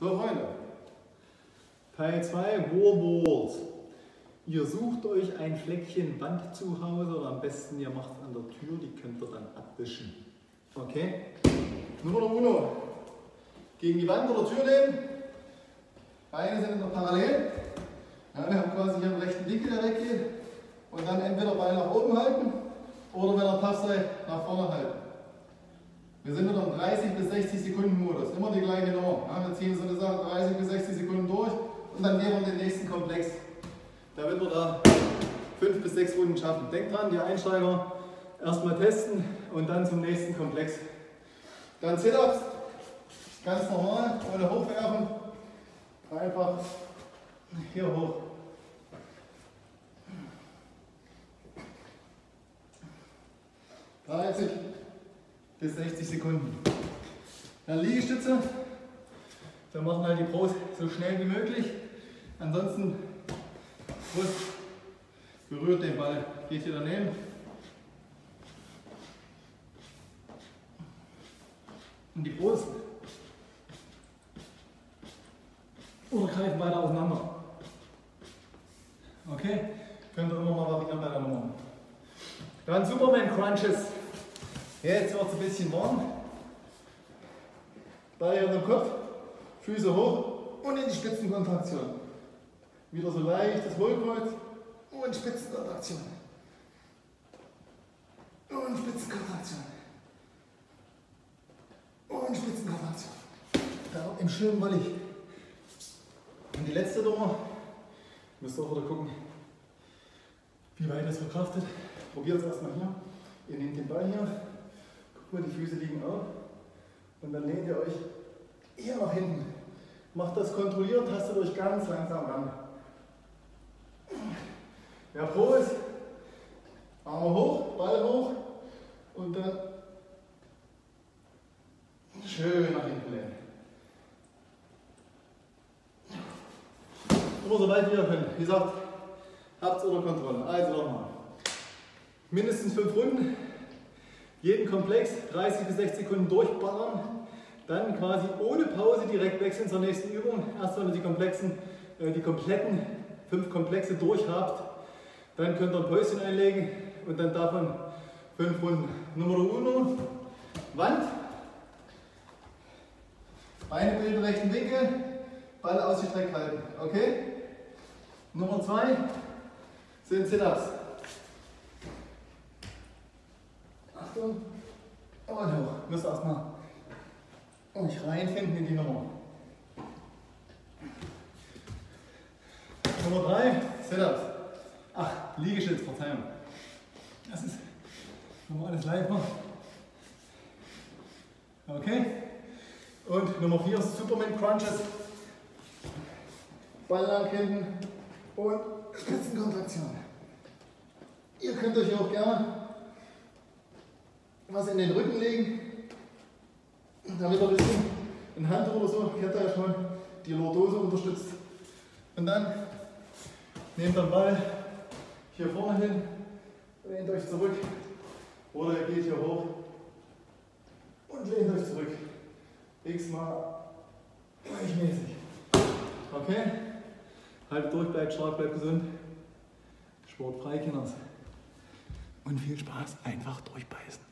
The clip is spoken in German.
So Freunde, Teil 2 Warballs. Ihr sucht euch ein Fleckchen Wand zu Hause oder am besten ihr macht es an der Tür, die könnt ihr dann abwischen. Okay? Nummer uno. Gegen die Wand oder Tür lehnen. Beine sind noch parallel. Ja, wir haben quasi hier einen rechten Winkel, der weggeht. Und dann entweder Beine nach oben halten oder wenn tough seid, nach vorne halten. Wir sind wieder im 30 bis 60 Sekunden Modus, immer die gleiche Nummer. Ja, wir ziehen so eine Sache 30 bis 60 Sekunden durch und dann gehen wir den nächsten Komplex. Damit wir da 5 bis 6 Runden schaffen. Denkt dran, die Einsteiger erstmal testen und dann zum nächsten Komplex. Dann Sit-Ups, ganz normal, ohne hochwerfen. Einfach hier hoch. Dreißig bis 60 Sekunden. Dann Liegestütze. Wir machen halt die Pros so schnell wie möglich. Ansonsten Brust berührt den Ball, geht hier daneben. Und die Brust. Oder greifen weiter auseinander. Okay? Könnt ihr immer mal variieren bei der Nummer. Dann Superman Crunches. Jetzt wird es ein bisschen warm. Ball unter den Kopf, Füße hoch und in die Spitzenkontraktion. Wieder so leicht das Hohlkreuz und Spitzenkontraktion. Und Spitzenkontraktion. Und Spitzenkontraktion. Da im schönen Wollig. Und die letzte Nummer, müsst auch wieder gucken, wie weit das verkraftet. Probiert es erstmal hier. Ihr nehmt den Ball hier, guckt mal, die Füße liegen auf. Und dann lehnt ihr euch hier nach hinten. Macht das kontrolliert, tastet euch ganz langsam ran. Wer froh ist, Arme hoch, Ball hoch und dann schön nach hinten lehnen. Immer so weit wie ihr könnt. Wie gesagt, habt oder Kontrolle. Also nochmal. Mindestens fünf Runden, jeden Komplex 30 bis 60 Sekunden durchballern, dann quasi ohne Pause direkt wechseln zur nächsten Übung. Erst wenn ihr die, komplexen, äh, die kompletten fünf Komplexe durch habt, dann könnt ihr ein Päuschen einlegen und dann davon fünf Runden. Nummer uno, Wand, Beine bilden rechten Winkel, Ball ausgestreckt halten. Okay? Nummer zwei sind Sit-Ups. Achtung. Und hoch. Müsst ihr erstmal euch reinfinden in die Nummer. Nummer drei, Sit-Ups. Ach, Liegestütz, Verzeihung. Das ist normales Leiber. Okay. Und Nummer vier, Superman Crunches. Ball lang hinten und Spitzenkontraktion. Ihr könnt euch auch gerne was in den Rücken legen, damit ihr ein bisschen ein Handtuch oder so, kennt ihr ja schon, die Lordose unterstützt. Und dann nehmt den Ball hier vorne hin, lehnt euch zurück oder ihr geht hier hoch und lehnt euch zurück. X-mal gleichmäßig. Okay? Haltet durch, bleibt stark, bleibt gesund. Sportfrei, Kinders. Und viel Spaß, einfach durchbeißen.